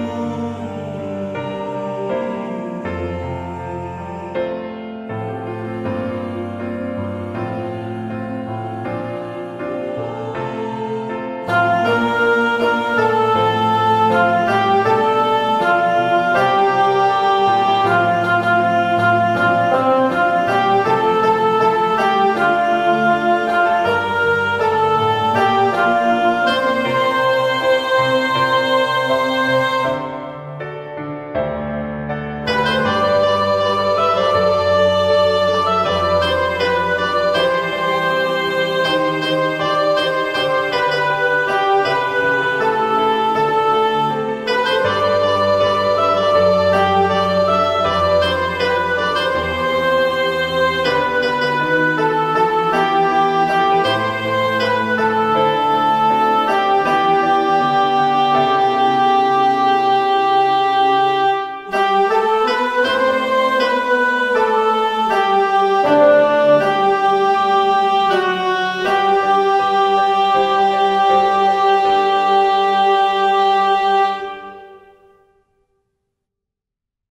you.